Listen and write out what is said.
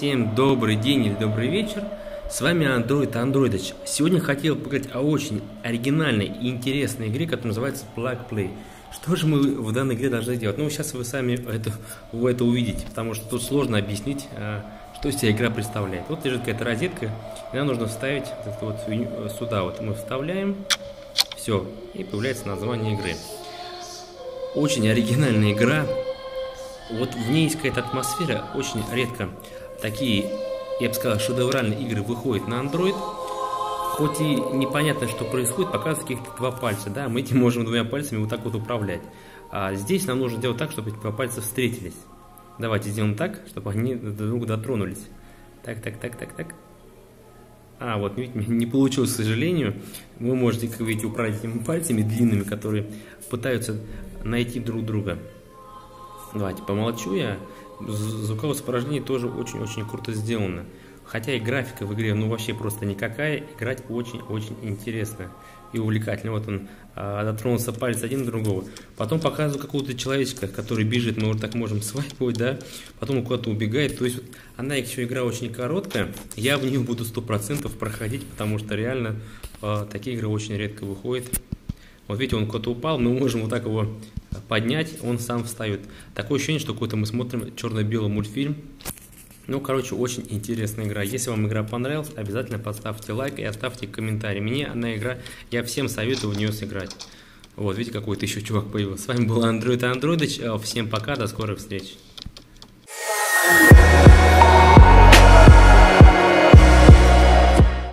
Всем добрый день или добрый вечер. С вами Android Androidыч. Сегодня хотел поговорить о очень оригинальной и интересной игре, которая называется Plug Play. Что же мы в данной игре должны делать? Ну, сейчас вы сами это, вы это увидите, потому что тут сложно объяснить, а, что из себя игра представляет. Вот лежит какая-то розетка, и нам нужно вставить вот, вот э, сюда. Вот мы вставляем, все, и появляется название игры. Очень оригинальная игра, вот в ней есть какая-то атмосфера, очень редко такие, я бы сказал, шедевральные игры выходят на Android, хоть и непонятно, что происходит, показывают каких-то два пальца, да, мы этим можем двумя пальцами вот так вот управлять. А здесь нам нужно делать так, чтобы эти два пальца встретились. Давайте сделаем так, чтобы они друг друга дотронулись. Так, так, так, так, так. А, вот, видите, не получилось, к сожалению. Вы можете, как видите, управлять этими пальцами длинными, которые пытаются найти друг друга. Давайте помолчу я. Звуковое сопровождение тоже очень-очень круто сделано. Хотя и графика в игре, ну вообще просто никакая, играть очень-очень интересно и увлекательно. Вот он а, дотронулся палец один другого. Потом показываю какого-то человечка, который бежит, мы вот так можем свайпать, да. Потом он куда-то убегает. То есть вот, она еще игра очень короткая. Я в нее буду сто процентов проходить, потому что реально а, такие игры очень редко выходят. Вот видите, он куда-то упал, мы можем вот так его поднять, он сам встает. Такое ощущение, что какой-то мы смотрим черно-белый мультфильм. Ну, короче, очень интересная игра. Если вам игра понравилась, обязательно поставьте лайк и оставьте комментарий. Мне она игра, я всем советую в нее сыграть. Вот, видите, какой-то еще чувак появился. С вами был Android Android. Всем пока, до скорых встреч.